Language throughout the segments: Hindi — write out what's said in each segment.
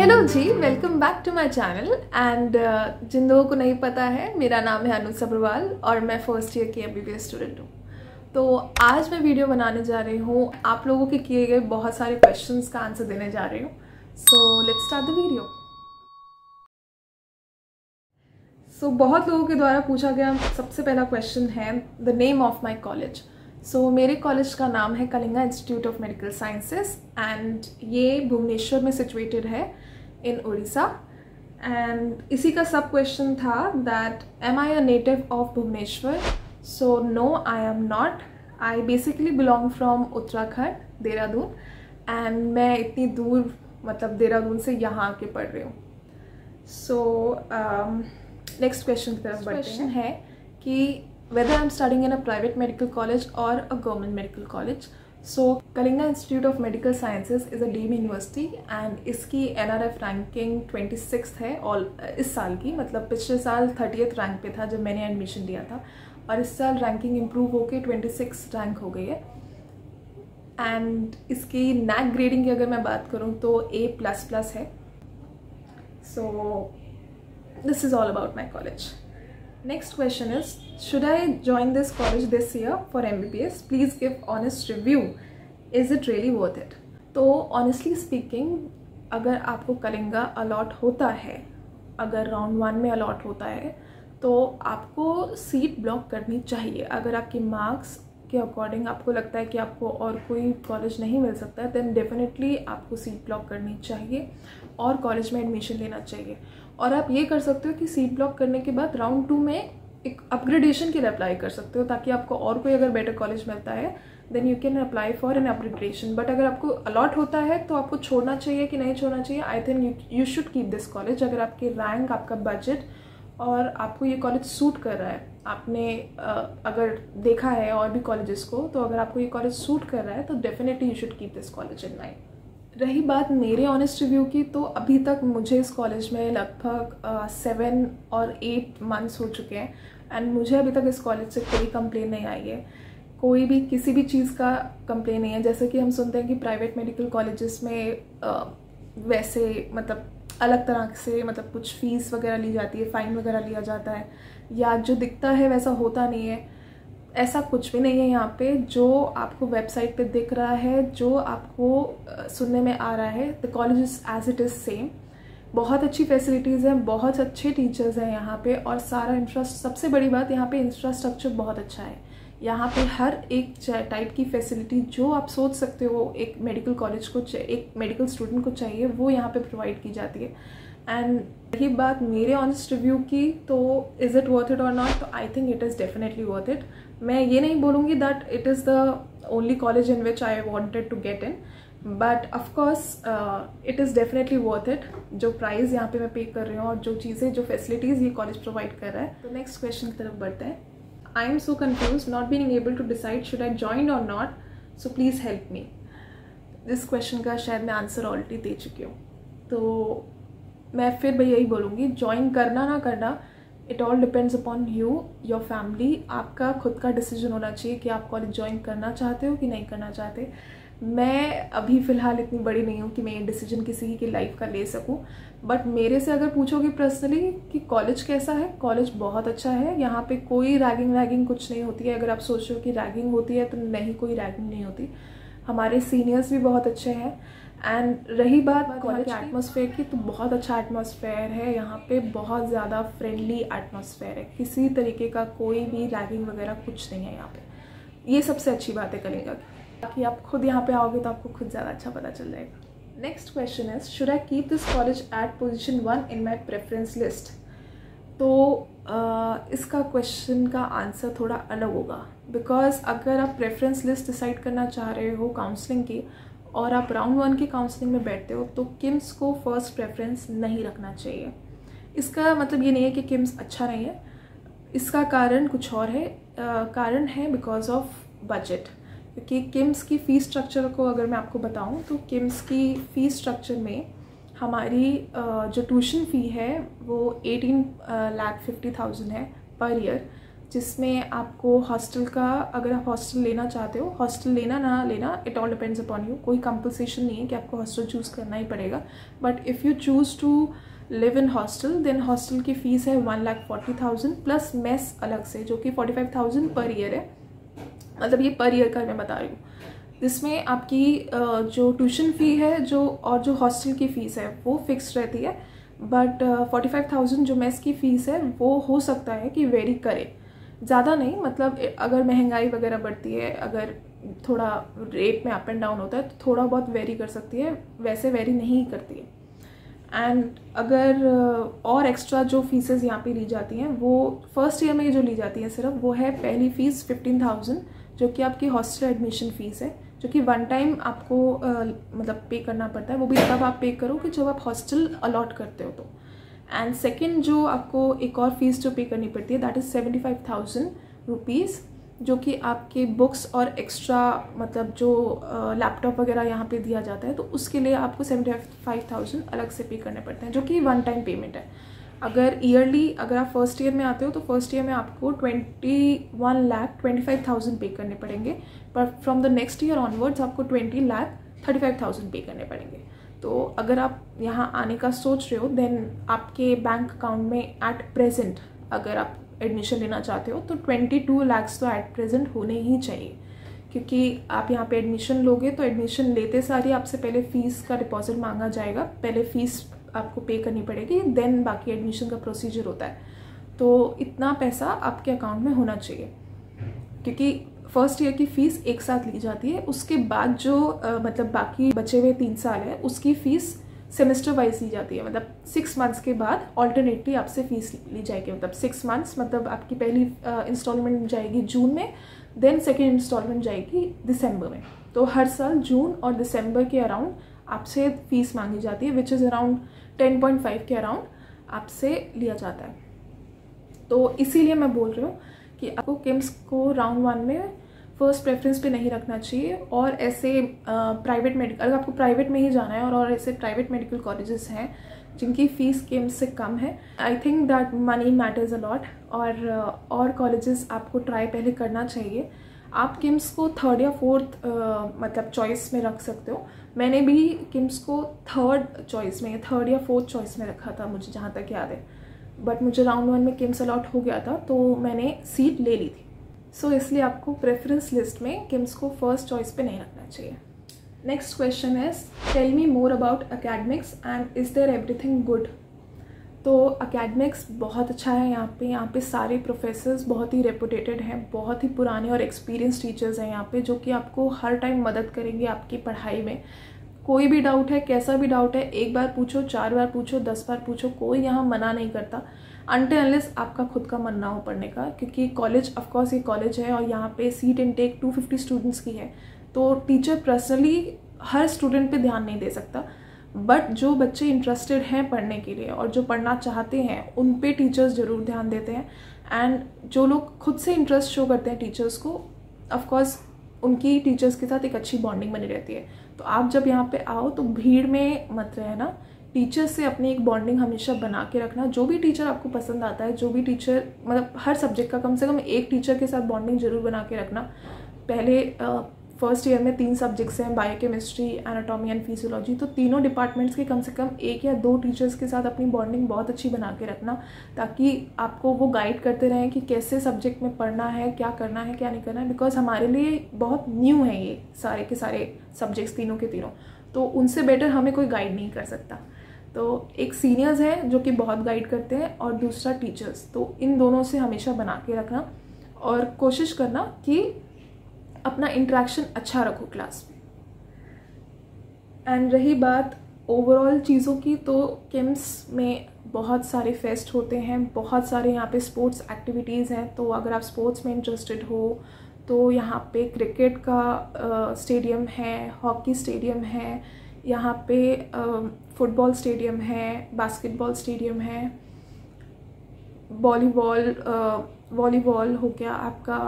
Hello ji welcome back to my channel and जिन लोगों को नहीं पता है मेरा नाम है अनु सब्रवाल और मैं फ़र्स्ट ईयर की एमबीबीएस स्टूडेंट हूँ। तो आज मैं वीडियो बनाने जा रही हूँ। आप लोगों के किए गए बहुत सारे क्वेश्चंस का आंसर देने जा रही हूँ। So let's start the video so बहुत लोगों के द्वारा पूछा गया सबसे पहला क्वेश्चन है the name of my college so so, मेरे कॉलेज का नाम है Kalinga institute of medical sciences and ये भुवनेश्वर में सिचुएटेड है। इन उड़ीसा एंड इसी का सब क्वेश्चन था that am I a native of Bhubaneswar so no I am not I basically belong from Uttarakhand Dehradun and मैं इतनी दूर मतलब देहरादून से यहाँ आके पढ़ रही हूँ। सो नेक्स्ट क्वेश्चन की तरफ़ क्वेश्चन है कि whether I am studying in a private medical college और a government medical college. So, Kalinga Institute of Medical Sciences is a deemed university and इसकी N R F ranking twenty six है all इस साल की मतलब पिछले साल 30th रैंक पे था जब मैंने एडमिशन लिया था और इस साल रैंकिंग इम्प्रूव होके 26 रैंक हो गई है एंड इसकी नैक ग्रेडिंग की अगर मैं बात करूँ तो ए प्लस प्लस है so this is all about my college Next question is, should I join this college this year for MBBS? Please give honest review. Is it really worth it? तो ऑनेस्टली स्पीकिंग अगर आपको कलिंगा अलॉट होता है अगर राउंड वन में अलॉट होता है तो आपको सीट ब्लॉक करनी चाहिए अगर आपकी मार्क्स के अकॉर्डिंग आपको लगता है कि आपको और कोई कॉलेज नहीं मिल सकता है देन डेफिनेटली आपको सीट ब्लॉक करनी चाहिए और कॉलेज में एडमिशन लेना चाहिए और आप ये कर सकते हो कि सीट ब्लॉक करने के बाद राउंड टू में एक अपग्रेडेशन के लिए अप्लाई कर सकते हो, ताकि आपको और कोई अगर बेटर कॉलेज मिलता है then you can apply for an upgradation but अगर आपको अलॉट होता है तो आपको छोड़ना चाहिए कि नहीं छोड़ना चाहिए I think you should keep this college अगर आपके रैंक आपका बजट और आपको ये कॉलेज सूट कर रहा है, आपने अगर देखा है और भी कॉलेजेस को तो अगर आपको ये कॉलेज सूट कर रहा है तो definitely you should keep this college in mind रही बात मेरे ऑनेस्ट रिव्यू की तो अभी तक मुझे इस कॉलेज में लगभग सेवन और एट मंथ्स हो चुके हैं एंड मुझे अभी तक इस कॉलेज से कोई कंप्लेन नहीं आई है। कोई भी किसी भी चीज़ का कंप्लेन नहीं है। जैसे कि हम सुनते हैं कि प्राइवेट मेडिकल कॉलेजेस में आ, वैसे मतलब अलग तरह से मतलब कुछ फ़ीस वगैरह ली जाती है फ़ाइन वगैरह लिया जाता है या जो दिखता है वैसा होता नहीं है। ऐसा कुछ भी नहीं है यहाँ पे। जो आपको वेबसाइट पे दिख रहा है, जो आपको सुनने में आ रहा है the college is as it is same बहुत अच्छी फैसिलिटीज़ हैं, बहुत अच्छे टीचर्स हैं यहाँ पे और सारा इंफ्रास्ट सबसे बड़ी बात यहाँ पे इंफ्रास्ट्रक्चर बहुत अच्छा है। यहाँ पे हर एक टाइप की फैसिलिटी जो आप सोच सकते हो, एक मेडिकल कॉलेज को एक मेडिकल स्टूडेंट को चाहिए, वो यहाँ पे प्रोवाइड की जाती है। एंड रही बात मेरे ऑनेस्ट रिव्यू की तो is it worth it or not तो I think it is definitely worth it मैं ये नहीं बोलूँगी that it is the only college in which I wanted to get in but of course it is definitely worth it जो प्राइस यहाँ पे मैं पे कर रही हूँ और जो चीज़ें, जो फैसिलिटीज़ ये कॉलेज प्रोवाइड कर रहा है तो नेक्स्ट क्वेश्चन की तरफ़ बढ़ते हैं. I am so confuse not being able to decide should I join or not so please help me इस क्वेश्चन का शायद मैं आंसर ऑलरेडी दे चुकी हूँ. तो मैं फिर भाई यही बोलूँगी ज्वाइन करना ना करना it all depends upon you your family आपका खुद का डिसीज़न होना चाहिए कि आप कॉलेज ज्वाइन करना चाहते हो कि नहीं करना चाहते। मैं अभी फ़िलहाल इतनी बड़ी नहीं हूँ कि मैं ये डिसीज़न किसी की लाइफ का ले सकूँ बट मेरे से अगर पूछोगे पर्सनली कि कॉलेज कैसा है कॉलेज बहुत अच्छा है, यहाँ पे कोई रैगिंग वैगिंग कुछ नहीं होती है। अगर आप सोचो कि रैगिंग होती है तो नहीं, कोई रैगिंग नहीं होती। हमारे सीनियर्स भी बहुत अच्छे हैं। एंड रही बात कॉलेज एटमोसफेयर की? तो बहुत अच्छा एटमोसफेयर है। यहाँ पे बहुत ज़्यादा फ्रेंडली एटमोसफेयर है। किसी तरीके का कोई भी रैगिंग वगैरह कुछ नहीं है यहाँ पे। ये सबसे अच्छी बात है करेगा बाकी आप खुद यहाँ पे आओगे तो आपको खुद ज़्यादा अच्छा पता चल जाएगा। Next question is should I keep this college at position one in my preference list तो आ, इसका क्वेश्चन का आंसर थोड़ा अलग होगा। बिकॉज़ अगर आप प्रेफरेंस लिस्ट डिसाइड करना चाह रहे हो काउंसलिंग की और आप राउंड वन की काउंसलिंग में बैठते हो तो किम्स को फ़र्स्ट प्रेफरेंस नहीं रखना चाहिए। इसका मतलब ये नहीं है कि किम्स अच्छा नहीं है। इसका कारण कुछ और है। आ, कारण है बिकॉज़ ऑफ़ बजट क्योंकि किम्स की फ़ीस स्ट्रक्चर को अगर मैं आपको बताऊँ तो किम्स की फ़ीस स्ट्रक्चर में हमारी जो ट्यूशन फ़ी है वो एटीन लाख फिफ्टी थाउज़ेंड है पर ईयर जिसमें आपको हॉस्टल का, अगर आप हॉस्टल लेना चाहते हो, हॉस्टल लेना ना लेना it all depends upon you कोई कंपलसेशन नहीं है कि आपको हॉस्टल चूज़ करना ही पड़ेगा. But if you choose to live in hostel then hostel की फ़ीस है one lakh forty thousand plus mess अलग से, जो कि forty five thousand per year है. मतलब ये पर ईयर का मैं बता रही हूँ. जिसमें आपकी जो ट्यूशन फ़ी है, जो, और जो हॉस्टल की फ़ीस है, वो फिक्स रहती है. बट फोर्टी फाइव थाउज़ेंड जो मेस की फ़ीस है, वो हो सकता है कि वेरी करे. ज़्यादा नहीं मतलब अगर महँगाई वगैरह बढ़ती है, अगर थोड़ा रेट में अप एंड डाउन होता है तो थोड़ा बहुत वेरी कर सकती है, वैसे वेरी नहीं करती है। एंड अगर और एक्स्ट्रा जो फीसेस यहाँ पे ली जाती हैं, वो फ़र्स्ट ईयर में जो ली जाती हैं सिर्फ़, वो है पहली फ़ीस फिफ्टीन थाउज़ेंड जो कि आपकी हॉस्टल एडमिशन फ़ीस है, जो कि वन टाइम आपको मतलब पे करना पड़ता है, वो भी तब आप पे करो कि जब आप हॉस्टल अलॉट करते हो तो। एंड सेकेंड जो आपको एक और फ़ीस जो पे करनी पड़ती है that is seventy five thousand rupees जो कि आपके बुक्स और एक्स्ट्रा मतलब जो लैपटॉप वगैरह यहाँ पे दिया जाता है तो उसके लिए आपको सेवेंटी फाइव थाउज़ेंड अलग से पे करने पड़ते हैं, जो कि वन टाइम पेमेंट है। अगर ईयरली अगर आप फ़र्स्ट ईयर में आते हो तो फ़र्स्ट ईयर में आपको twenty one lakh twenty five thousand pay करने पड़ेंगे, पर from the next year onwards आपको twenty lakh thirty five thousand pay करने पड़ेंगे। तो अगर आप यहाँ आने का सोच रहे हो देन आपके बैंक अकाउंट में एट प्रेजेंट अगर आप एडमिशन लेना चाहते हो तो ट्वेंटी टू लैक्स तो एट प्रेजेंट होने ही चाहिए। क्योंकि आप यहाँ पे एडमिशन लोगे तो एडमिशन लेते सारी आपसे पहले फ़ीस का डिपॉजिट मांगा जाएगा। पहले फ़ीस आपको पे करनी पड़ेगी देन बाकी एडमिशन का प्रोसीजर होता है। तो इतना पैसा आपके अकाउंट में होना चाहिए। क्योंकि फ़र्स्ट ईयर की फ़ीस एक साथ ली जाती है। उसके बाद जो मतलब बाकी बचे हुए तीन साल है, उसकी फ़ीस सेमेस्टर वाइज ली जाती है। मतलब सिक्स मंथ्स के बाद ऑल्टरनेटली आपसे फ़ीस ली जाएगी। मतलब सिक्स मंथ्स मतलब आपकी पहली इंस्टॉलमेंट जाएगी जून में देन सेकेंड इंस्टॉलमेंट जाएगी दिसंबर में। तो हर साल जून और दिसंबर के अराउंड आपसे फ़ीस मांगी जाती है which is around ten point five के अराउंड आपसे लिया जाता है। तो इसीलिए मैं बोल रही हूँ कि आपको किम्स को राउंड वन में फ़र्स्ट प्रेफरेंस पे नहीं रखना चाहिए और ऐसे प्राइवेट मेडिकल अगर आपको प्राइवेट में ही जाना है और और ऐसे प्राइवेट मेडिकल कॉलेजेस हैं, जिनकी फ़ीस किम्स से कम है I think that money matters a lot और और कॉलेजेस आपको ट्राई पहले करना चाहिए। आप किम्स को थर्ड या फोर्थ मतलब चॉइस में रख सकते हो। मैंने भी किम्स को थर्ड चॉइस में थर्ड या फोर्थ चॉइस में रखा था, मुझे जहाँ तक याद है। बट मुझे राउंड वन में किम्स अलॉट हो गया था तो मैंने सीट ले ली थी। सो so, इसलिए आपको प्रेफरेंस लिस्ट में किम्स को फ़र्स्ट चॉइस पे नहीं रखना चाहिए। Next question is tell me more about academics and is there everything good तो अकेडमिक्स बहुत अच्छा है यहाँ पे। यहाँ पे सारे प्रोफेसर्स बहुत ही रेपुटेटेड हैं बहुत ही पुराने और एक्सपीरियंस टीचर्स हैं यहाँ पे जो कि आपको हर टाइम मदद करेंगे आपकी पढ़ाई में। कोई भी डाउट है कैसा भी डाउट है एक बार पूछो चार बार पूछो दस बार पूछो कोई यहाँ मना नहीं करता। अनटे अनलेस आपका खुद का मन ना हो पढ़ने का, क्योंकि कॉलेज ऑफकोर्स ये कॉलेज है और यहाँ पे seat intake two fifty students की है। तो टीचर पर्सनली हर स्टूडेंट पे ध्यान नहीं दे सकता। बट जो बच्चे इंटरेस्टेड हैं पढ़ने के लिए और जो पढ़ना चाहते हैं, उन पे टीचर्स ज़रूर ध्यान देते हैं। एंड जो लोग खुद से इंटरेस्ट शो करते हैं टीचर्स को ऑफकोर्स उनकी टीचर्स के साथ एक अच्छी बॉन्डिंग बनी रहती है। तो आप जब यहाँ पे आओ तो भीड़ में मत रहना। टीचर से अपनी एक बॉन्डिंग हमेशा बना के रखना। जो भी टीचर आपको पसंद आता है, जो भी टीचर मतलब हर सब्जेक्ट का कम से कम एक टीचर के साथ बॉन्डिंग ज़रूर बना के रखना। पहले फ़र्स्ट ईयर में तीन सब्जेक्ट्स हैं बायोकेमिस्ट्री एनाटॉमी एंड फिजियोलॉजी तो तीनों डिपार्टमेंट्स के कम से कम एक या दो टीचर्स के साथ अपनी बॉन्डिंग बहुत अच्छी बना के रखना, ताकि आपको वो गाइड करते रहें कि कैसे सब्जेक्ट में पढ़ना है, क्या करना है, क्या नहीं करना है बिकॉज़ हमारे लिए बहुत न्यू है ये सारे के सारे सब्जेक्ट्स तीनों के तीनों। तो उनसे बेटर हमें कोई गाइड नहीं कर सकता। तो एक सीनियर्स हैं जो कि बहुत गाइड करते हैं और दूसरा टीचर्स तो इन दोनों से हमेशा बना के रखना और कोशिश करना कि अपना इंट्रैक्शन अच्छा रखो क्लास में। एंड रही बात ओवरऑल चीज़ों की तो किम्स में बहुत सारे फेस्ट होते हैं, बहुत सारे यहाँ पे स्पोर्ट्स एक्टिविटीज़ हैं। तो अगर आप स्पोर्ट्स में इंटरेस्टेड हो तो यहाँ पे क्रिकेट का स्टेडियम है हॉकी स्टेडियम है यहाँ पे फुटबॉल स्टेडियम है बास्केटबॉल स्टेडियम है वॉलीबॉल वॉलीबॉल हो गया आपका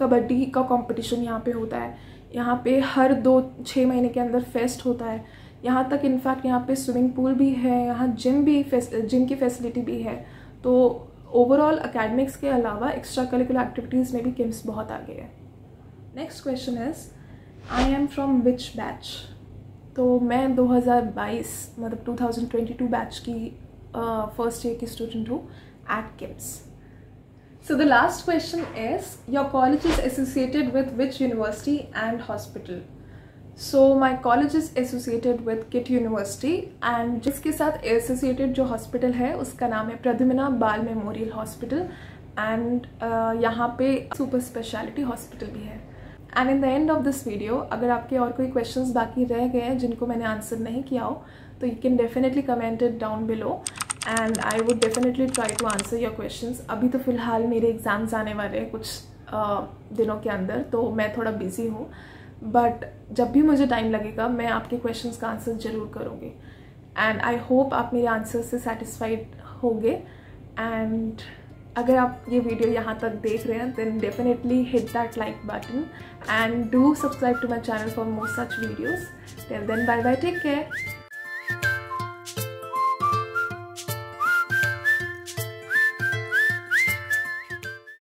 कबड्डी का कंपटीशन यहाँ पे होता है। यहाँ पे हर दो छः महीने के अंदर फेस्ट होता है। यहाँ तक इनफैक्ट यहाँ पे स्विमिंग पूल भी है, यहाँ जिम भी जिम की फैसिलिटी भी है। तो ओवरऑल अकेडमिक्स के अलावा एक्स्ट्रा करिकुलर एक्टिविटीज़ में भी किम्स बहुत आगे है। Next question is I am from which batch तो मैं 2022 मतलब 2022 बैच की फ़र्स्ट ईयर की स्टूडेंट हूँ at KIMS so the last question is your college is associated with which university and hospital so my college is associated with KIIT university and जिसके साथ एसोसिएटेड जो हॉस्पिटल है, उसका नाम है प्रदमिना बाल मेमोरियल हॉस्पिटल एंड यहाँ पे सुपर स्पेशलिटी हॉस्पिटल भी है। And in the end of this video अगर आपके और कोई क्वेश्चंस बाकी रह गए हैं जिनको मैंने आंसर नहीं किया हो तो you can definitely comment it down below and I would definitely try to answer your question अभी तो फ़िलहाल मेरे एग्ज़ाम्स आने वाले हैं कुछ uh, दिनों के अंदर तो मैं थोड़ा बिज़ी हूँ. बट जब भी मुझे टाइम लगेगा मैं आपके क्वेश्चंस का आंसर ज़रूर करूँगी. एंड आई होप आप मेरे आंसर से सेटिस्फाइड होंगे. एंड अगर आप ये वीडियो यहाँ तक देख रहे हैं then definitely hit that like button and do subscribe to my channel for more such videos then bye bye take care